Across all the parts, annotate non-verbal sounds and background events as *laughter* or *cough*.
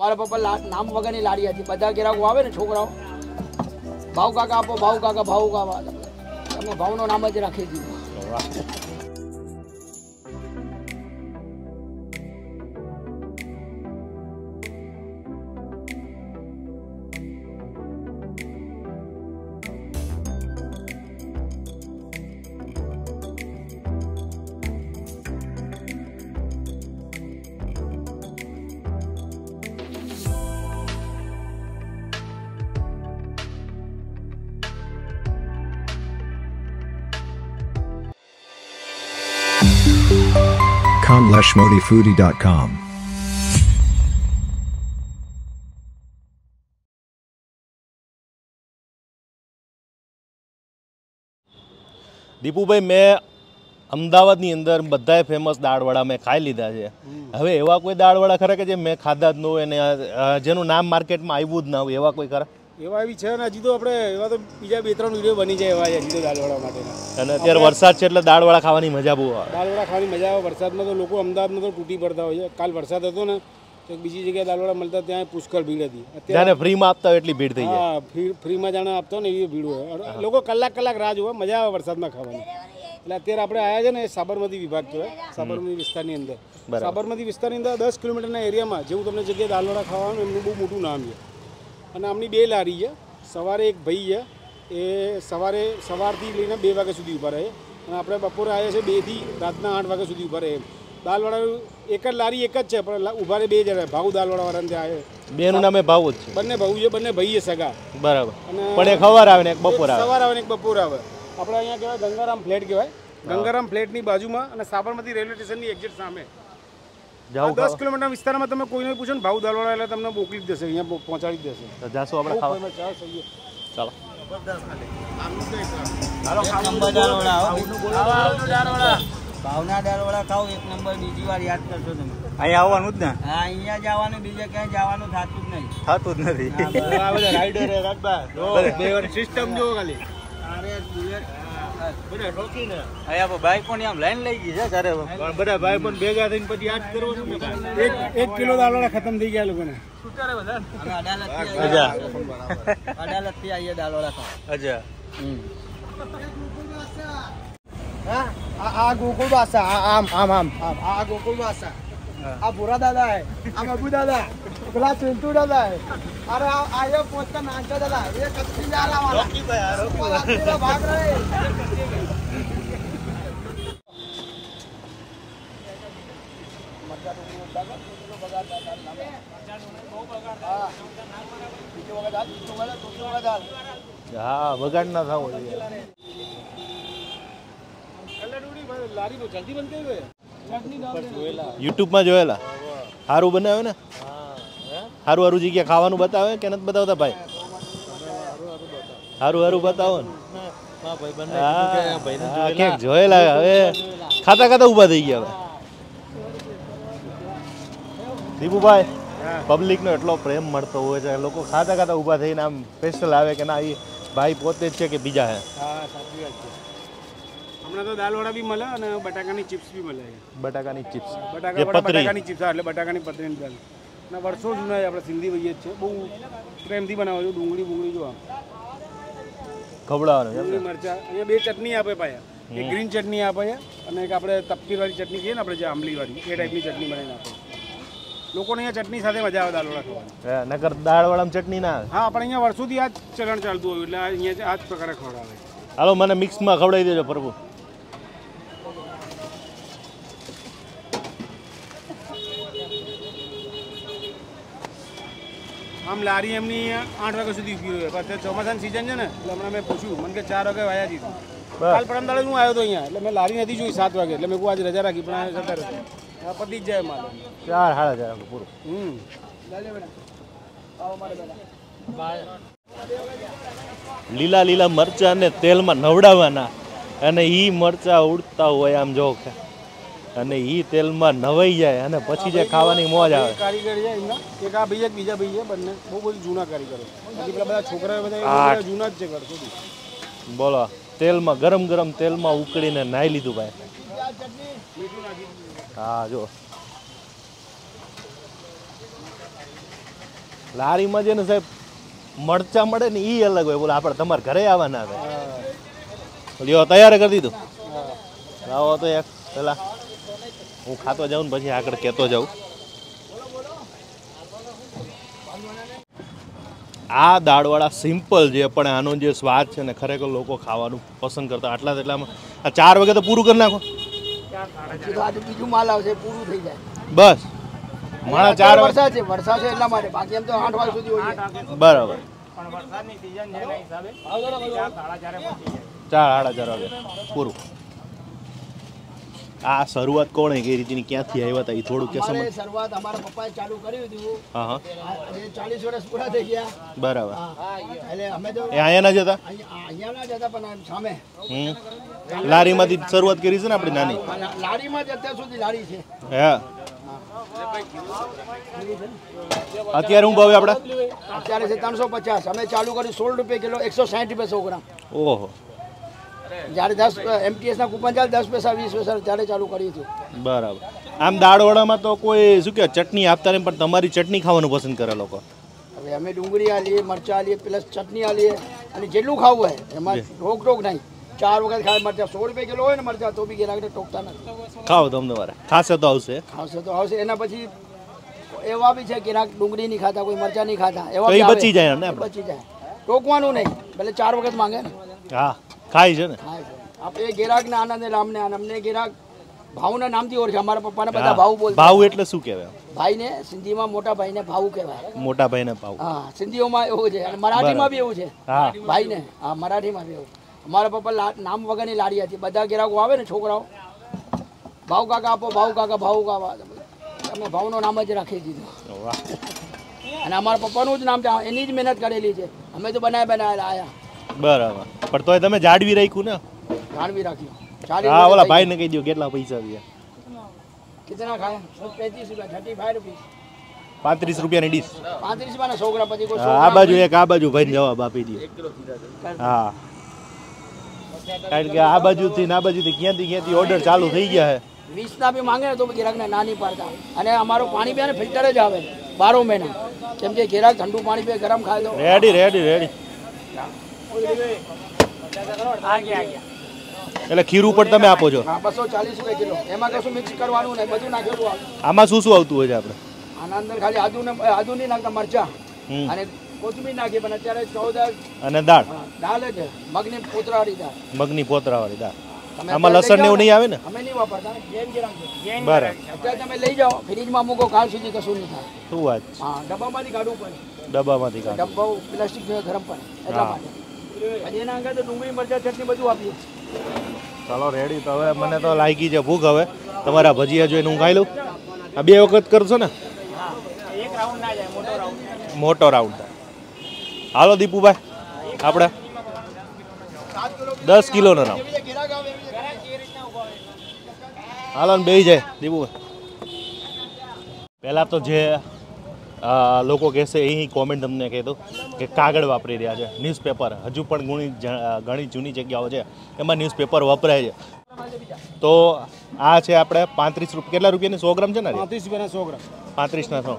મારા પપ્પા નામ વગરની લાડી હતી. બધા ગિરાકો આવે ને છોકરાઓ? ભાવ કાકા આપો, ભાવ કાકા ભાવ કાકા. તમે ભાવનો નામ જ રાખી દીધું. Kamleshmodifoodie.com. દીપુભાઈ, મેં અમદાવાદની અંદર બધાય ફેમસ દાળવડા મેં ખાઈ લીધા છે હવે એવા કોઈ દાળવડા ખરા કે જે મેં ખાધા જ ન હોય અને જેનું નામ માર્કેટમાં આવ્યું જ ના હોય, એવા કોઈ ખરા એવા બી છે ને હજી તો આપણે એવા તો બીજા બે ત્રણ વીડિયો બની જાય એવા હજી તો દાલવડા માટેના અને અત્યારે વરસાદ છે એટલે દાળવડા ખાવાની મજા બહુ આવે. દાલવડા ખાવાની મજા આવે. વરસાદમાં તો લોકો અમદાવાદમાં તો તૂટી પડતા હોય છે. કાલ વરસાદ હતો ને તો બીજી જગ્યાએ દાલવડા મળતા ત્યાં પુષ્કળ ભીડ હતી. અત્યારે ફ્રીમાં આપતા હોય એટલી ભીડ થઈ જાય. હા ફ્રીમાં જાણે આપતો ને એવી ભીડ હોય. લોકો કલાક કલાક રાહ જોવા મજા આવે વરસાદમાં ખાવાની. એટલે અત્યારે આપણે આવ્યા છે ને એ સાબરમતી વિભાગ કહેવાય સાબરમતી વિસ્તારની અંદર. સાબરમતી વિસ્તારની અંદર દસ કિલોમીટરના એરિયામાં જેવું તમને જગ્યાએ દાલવડા ખાવાનું એમનું બહુ મોટું નામ છે. અને આમની બે લારી છે. સવારે એક ભાઈ છે. એ સવારે સવારથી લઈને બે વાગ્યા સુધી ઊભા રહે. અને આપણે બપોરે આવ્યા છે બેથી રાતના આઠ વાગ્યા સુધી ઊભા રહે એમ. દાલવાળા એક જ લારી એક જ છે પણ ઊભા રહે બે જણા. ભાવ દાલવાળાવાળાને ત્યાં આવે બેનું નામે ભાવ જ છે. બંને ભાવ છે બંને ભાઈ છે સગા. બરાબર. અને પણ એક સવાર આવે ને એક બપોર આવે. સવાર આવે ને એક બપોર આવે. આપણે અહીંયા કહેવાય ગંગારામ ફ્લેટ કહેવાય. ગંગારામ ફ્લેટની બાજુમાં અને સાબરમતી રેલવે સ્ટેશનની એક્ઝેક્ટ સામે. જાવું દસ કિલોમીટર વિસ્તારમાં તમે કોઈને પૂછો ને ભાવ દાલવાળા એટલે તમને મોકલી દેશે અહીંયા પહોંચાડી દેશે. તો જાશું આપણે બહુ ખાવા. ચાલો. ભાવના દાળવડા ખાવ એક નંબર બીજી વાર યાદ કરશો તમે. અહીંયા આવવાનું જ ને? હા અહીંયા જવાનું બીજે ક્યાંય જવાનું થતું જ નહીં. થતું જ નથી. આ બધા રાઈડર સિસ્ટમ જો ખાલી. અરે બુલેટ અહીંયા બાઈક પણ આમ લાઈન લઈ ગઈ છે ત્યારે બધા ભાઈ પણ ભેગા થઈને પછી યાદ કરવાનું એક એક કિલો દાલવાળા ખતમ થઈ ગયા લોકોને. અમે અડાલતથી આવીએ અડાલતથી આવીએ દાળવડા ખાવા. અચ્છા. આ આ ગોકુળ આમ આમ આમ. આમ આ ગોકુળ બાસા આ ભૂરા દાદા હે આ બાબુ દાદા. પેલા ચિંટુ દાદા હે અરે આ આયો પોતા નાચા દાદા એ કચ્છી જાલા વાલા પૂરા ભાગ રહે હા બગાડ ના થવો જોઈએ લારી બહુ જલ્દી બંધ થઈ ગઈ યુટ્યુબમાં જોયેલા સારું બનાવે ને સારું સારું જગ્યા ખાવાનું બતાવે કે નથી બતાવતા ભાઈ? સારું સારું બતાવો ને. ક્યાંક જોયેલા હવે. ખાતા ખાતા ઊભા થઈ ગયા હવે. દીપુભાઈ પબ્લિક નો એટલો પ્રેમ મળતો હોય છે લોકો ખાતા ખાતા ઊભા થઈને આમ સ્પેશિયલ આવે કે ના એ ભાઈ પોતે જ છે કે બીજા હે? હમણાં તો દાલવડા બી મળે અને બટાકાની ચિપ્સ બી મળે બટાકાની ચિપ્સ બટાકાની ચિપ્સ એટલે બટાકાની પતરીની દાલ. અને વર્ષો જૂના આપણે સિંધી ભાઈએ જ છે. બહુ પ્રેમથી બનાવો છે ડુંગળી બુંગળી જો આમ. ખવડાવવાનું ને? ડુંગળી મરચા અહીંયા બે ચટણી આપે પાયા એક ગ્રીન ચટણી આપે છે અને એક આપણે તપકીરવાળી ચટણી કહીએ ને આપણે જે આંબલીવાળી એ ટાઈપની ચટણી બનાવીને આપે. લોકોને અહીંયા ચટણી સાથે મજા આવે દાળ ખાવાની. નગર નકર દાળ વાળામાં ચટણી ના આવે? હા પણ અહીંયા વર્ષોથી આ ચલણ ચાલતું હોય એટલે આ અહીંયા આ જ પ્રકારે ખવડાવે. હાલો મને મિક્સમાં ખવડાવી દેજો પ્રભુ. આમ લારી એમની આઠ વાગ્યા સુધી ઊભી હોય. પણ અત્યારે ચોમાસાની સિઝન છે ને એટલે હમણાં મેં પૂછ્યું. મને કે ચાર વાગે વાયા દીધું કાલ પરમ દાડે હું આવ્યો હતો અહીંયા. એટલે મેં લારી નથી જોઈ સાત વાગે. એટલે મેં કહું આજે રજા રાખી પણ આ જતા રહેશે આ પતી જ જાય મારે. ચાર સાડા ચાર પૂરું. હમ. લીલા લીલા મરચાં ને તેલમાં નવડાવવાના. અને ઈ મરચાં ઉડતા હોય આમ જો કે. અને ઈ તેલમાં નવાઈ જાય અને પછી જે ખાવાની મોજ આવે. કારીગર છે એમના. એક આ ભાઈ એક બીજા ભાઈ છે બંને. બહુ બધું જૂના કારીગરો. પેલા બધા છોકરા બધા બધા જૂના જ છે ઘર સુધી. બોલો તેલમાં ગરમ ગરમ તેલમાં ઉકળીને નાઈ લીધું ભાઈ. હા જો. લારીમાં છે ને સાહેબ મરચા મળે ને એ અલગ હોય. બોલો આપણે તમારે ઘરે આવવાના આવે લ્યો તૈયાર કરી દીધું. આવો તો એક પેલા. હું ખાતો જાઉં ને પછી આગળ કહેતો જાઉં. આ દાળવાળા સિમ્પલ છે પણ આનો જે સ્વાદ છે ને ખરેખર લોકો ખાવાનું પસંદ કરતા આટલા એટલામાં. આ ચાર વાગે તો પૂરું કરી નાખો. પછી તો આજે બીજું માલ આવશે પૂરું થઈ જાય. બસ. મારા ચાર વરસાદ છે વરસાદ છે એટલા માટે. બાકી એમ તો આઠ વાગ્યા સુધી હોય બરાબર. ચાર સાડા ચાર વાગે. પૂરું. આ શરૂઆત કોણે કઈ રીતની ક્યાંથી આવ્યા હતા એ થોડું કે સમજ શરૂઆત અમારા પપ્પાએ ચાલુ કર્યું હતું. હા હા. આજે ચાલીસ વર્ષ પૂરા થઈ ગયા. બરાબર. હા એટલે અમે તો એ અહીંયાના જ હતા અહીંયા અહીંયા ના જતા પણ સામે. હમ. લારીમાંથી જ શરૂઆત કરી છે ને આપણી નાની? લારીમાં જ અત્યાર સુધી લારી છે. હા. અત્યારે હું ભાવે આપડા અત્યારે છે ત્રણસો પચાસ. અમે ચાલુ કર્યું સોળ રૂપિયા કિલો એકસો સાઠ રૂપિયા સો ગ્રામ. ઓહો. જ્યારે દસ એમટીએસ ના કૂપન ચાલે દસ પૈસા વીસ પૈસા ત્યારે ચાલુ કર્યું હતું બરાબર. આમ દાળવડામાં તો કોઈ શું કે ચટણી આપતા નહીં પણ તમારી ચટણી ખાવાનું પસંદ કરે લોકો. હવે અમે ડુંગળી આલીએ મરચાં આલીએ પ્લસ ચટણી આલીએ અને જેટલું ખાવું હોય એમાં રોક ટોક નહીં. ચાર વખત ખાય મરચાં સો રૂપિયા કિલો હોય ને મરચાં તો બી ગેરાકને ટોકતા નથી. ખાઓ તમને તમારે. ખાશે તો આવશે. આવશે તો આવશે. એના પછી એવા બી છે ગિરાક ડુંગળી નહીં ખાતા કોઈ મરચાં નહીં ખાતા. એવા. બચી જાય બચી જાય. ટોકવાનું નહીં ભલે ચાર વખત માંગે ને. હા. ખાય છે ને? આપણે ગિરાક આપણે આનંદ એટલે અમને આનંદ. અમને ગિરાક ભાવના નામથી ઓળખે. અમારા પપ્પાને બધા ભાવ બોલ ભાવ એટલે શું કહેવાય? ભાઈને સિંધીમાં મોટા ભાઈને ભાવ કહેવાય. મોટા ભાઈને ભાવ હા સિંધીઓમાં એવું છે. અને મરાઠીમાં બી એવું છે. હા. ભાઈને. હા મરાઠીમાં બી એવું. અમારા પપ્પા નામ વગરની લારી હતી. બધા ગિરાકો આવે ને છોકરાઓ? ભાવ કાકા આપો ભાવ કાકા ભાવ કાકા. અમે ભાવનું નામ જ રાખી દીધું. અને અમારા પપ્પાનું જ નામ છે. એની જ મહેનત કરેલી છે. અમે તો બનાવી બનાવેલા આયા. બરાબર. પણ તોય તમે જાળવી રાખ્યું ને? જાળવી રાખ્યું. હા ઓલા ભાઈને કહી દો કેટલા પૈસા થયા. કેટલા ખાયા? પેંત્રીસ રૂપિયા થર્ટી પાંત્રીસ રૂપિયાની આ બાજુ એક આ બાજુ ભાઈને જવાબ આપી દો હા. કે આ બાજુથી ના બાજુથી ક્યાંથી ક્યાંથી ઓર્ડર ચાલુ થઈ ગયા છે વીસના બી માંગે ને તો ગિરાકને ના નહીં પાડતા અને અમારું પાણી બી ફિલ્ટર જ આવે. બારો મહિના. કેમ કે ગિરાક ઠંડુ પાણી પી ગરમ ખાય તો. રેડી રેડી રેડી એટલે ખીરું પણ તમે આપો છો? બસો ચાલીસ રૂપિયા કિલો. એમાં કશું મિક્સ કરવાનું નહીં બધું નાખેલું આમાં શું શું આવતું હોય છે આપણે? આના અંદર ખાલી આદુ ને આદુ નહીં નાખતા મરચા. અને કોથમીર નાખીએ પણ અત્યારે ચૌદ અને દાળ? દાળ છે. મગની પોતરાવાળી દાળ. મગની પોતરાવાળી દાળ. આમાં લસણ ને એવું નહીં આવે ને? અમે નહીં વાપરતા જૈન ગિરાક છે. બરાબર. અત્યારે તમે લઈ જાઓ ફ્રીજમાં મૂકો કાલ સુધી કશું નહીં થાય. શું વાત હા ડબ્બામાંથી કાઢવું પડે. ડબ્બામાંથી કાઢો ડબ્બો પ્લાસ્ટિક ગરમ પડે એટલા માટે. એના આગળ તો ડુંગળી, મરચા, ચટણી બધું આપીએ. ચાલો રેડી તો હવે મને તો લાગી છે ભૂખ હવે. તમારા ભજીયા જોઈને હું ખાઈ લઉં. આ બે વખત કરશો ને? મોટો રાઉન્ડ થાય. હાલો, દીપુભાઈ, આપણે દસ કિલોનો રાઉન્ડ હાલો ને બે જાય, દીપુભાઈ. પહેલાં તો જે લોકો કહેશે અહીં કોમેન્ટ તમને કહી દો કે કાગળ વાપરી રહ્યા છે. ન્યૂઝપેપર હજુ પણ ઘણી ઘણી જૂની જગ્યાઓ છે એમાં ન્યૂઝપેપર વપરાય છે. તો આ છે આપણે પાંત્રીસ રૂપિયા કેટલા રૂપિયાની સો ગ્રામ છે ને પાંત્રીસ રૂપિયાના સો ગ્રામ. પાંત્રીસના સો.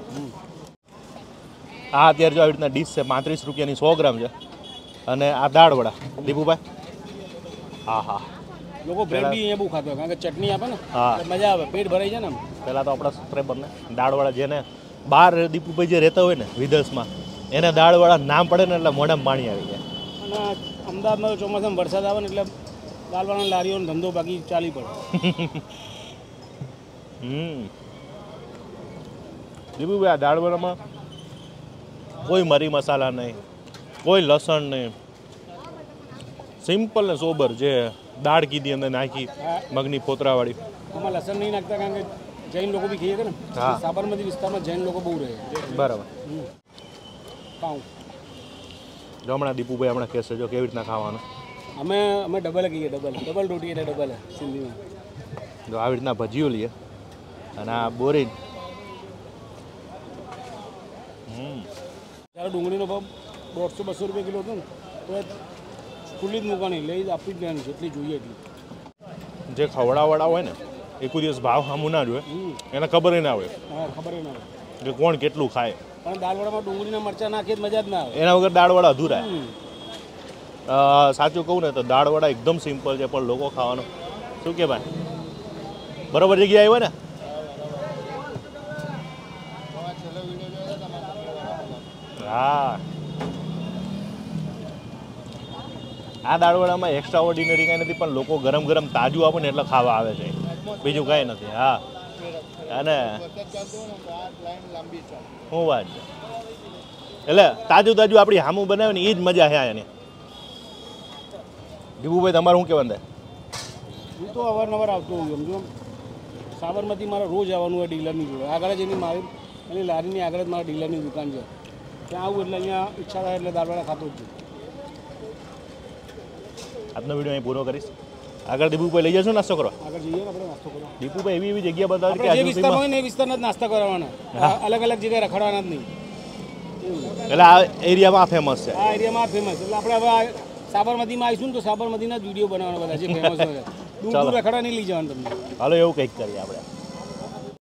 આ અત્યારે જો આવી રીતના ડીશ છે પાંત્રીસ રૂપિયાની સો ગ્રામ છે. અને આ દાળવડા દીપુભાઈ? હા હા. લોકો બ્રેડ બી અહીંયા બહુ ખાતો કારણ કે ચટણી આપે ને હા. મજા આવે પેટ ભરાઈ જાય ને પહેલાં તો આપણા સબસ્ક્રાઈબરને દાળવાળા જેને બહાર દીપુભાઈ જે રહેતા હોય ને વિદેશમાં એને દાળવાળા નામ પડે ને એટલે મોઢામાં પાણી આવી જાય. અને અમદાવાદમાં ચોમાસામાં વરસાદ આવે ને એટલે દાળવાળા લારીઓનો ધંધો બાકી ચાલી પડે. *laughs* હમ. દીપુભાઈ આ દાળવાળામાં કોઈ મરી મસાલા નહીં કોઈ લસણ નહીં. સિમ્પલ ને સોબર જે દાળ કીધી અંદર નાખી મગની પોતરાવાળી આમાં લસણ નહીં નાખતા કારણ કે જૈન લોકો બી ખાઈએ છે ને? હા. સાબરમતી વિસ્તારમાં જૈન લોકો બહુ રહે. બરાબર. પાઉં. જો હમણાં દીપુભાઈ હમણાં કહેશે જો કેવી રીતના ખાવાનું? અમે અમે ડબલ કહીએ ડબલ ડબલ રોટી એટલે ડબલ સિંધીમાં. જો આવી રીતના ભજીઓ લઈએ. અને આ બોરી હમ. જ્યારે ડુંગળીનો ભાવ દોઢસો બસો રૂપિયા કિલો હતો ને તો એ ખુલ્લી જ મૂકવાની લઈ જ આપી જ લેવાની જેટલી જોઈએ એટલી. જે ખવડાવડા હોય ને એ કોઈ દિવસ ભાવ સામું ના જોઈએ એને ખબર ના હોય. ખબર ના હોય. કે કોણ કેટલું ખાય. પણ દાલવડામાં ડુંગળીના મરચાં નાખીએ તો મજા જ ના આવે. એના વગર દાળવડા અધૂરા. સાચું કહું ને તો દાળવડા એકદમ સિમ્પલ છે પણ લોકો ખાવાનું. શું કે ભાઈ? બરોબર જગ્યાએ આવ્યો ને? હા. આ દાળવડામાં એક્સ્ટ્રા ઓર્ડિનરી કાંઈ નથી પણ લોકો ગરમ ગરમ તાજું આપે ને એટલે ખાવા આવે છે. બીજું કાંઈ નથી હા. અને શું વાત છે. એટલે તાજું તાજું આપણી હામું બનાવે ને એ જ મજા છે એની દીપુભાઈ તમારું શું કહેવાનું થાય? હું તો અવારનવાર આવતો હોઉં સમજો. સાબરમતી મારે રોજ આવવાનું હોય ડીલરની જોડે. આગળ જ એની મારી એની લારીની આગળ જ મારા ડીલરની દુકાન છે. ત્યાં આવું એટલે અહીંયા ઈચ્છા થાય એટલે દાળવાળા ખાતો જ છું. આજનો વીડિયો અહીં પૂરો કરીશ. આગળ દીપુભાઈ લઈ જશો નાસ્તો કરવા? આગળ જઈએ આપણે નાસ્તો કરવા. દીપુભાઈ એવી એવી જગ્યા બતાવે કે જે વિસ્તાર હોય ને એ વિસ્તારના જ નાસ્તા કરવાના. અલગ અલગ જગ્યાએ રખડવાના જ નહીં. એટલે આ એરિયામાં ફેમસ છે. આ એરિયામાં ફેમસ એટલે આપણે હવે સાબરમતીમાં આવીશું ને તો સાબરમતીના જ વીડિયો બનાવવાના બધા જે ફેમસ હોય. *laughs* દૂર દૂર રખડવા નહીં લઈ જવાનું તમને. હાલો એવું કંઈક કરીએ આપણે.